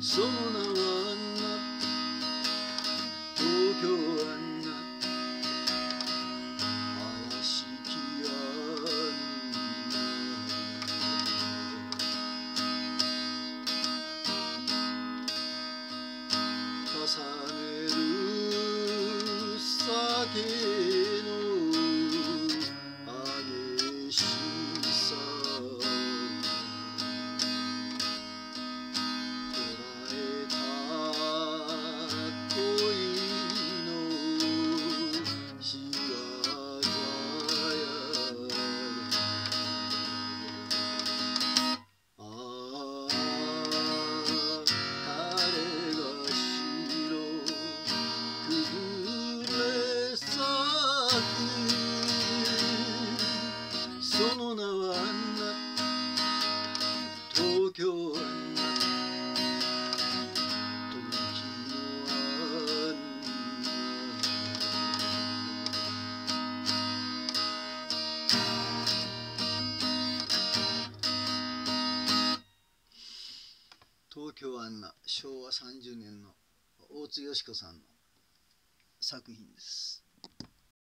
その名はアン東京あんな」「怪しきア重ねる酒東京アンナ昭和30年の大津よし子さんの作品です。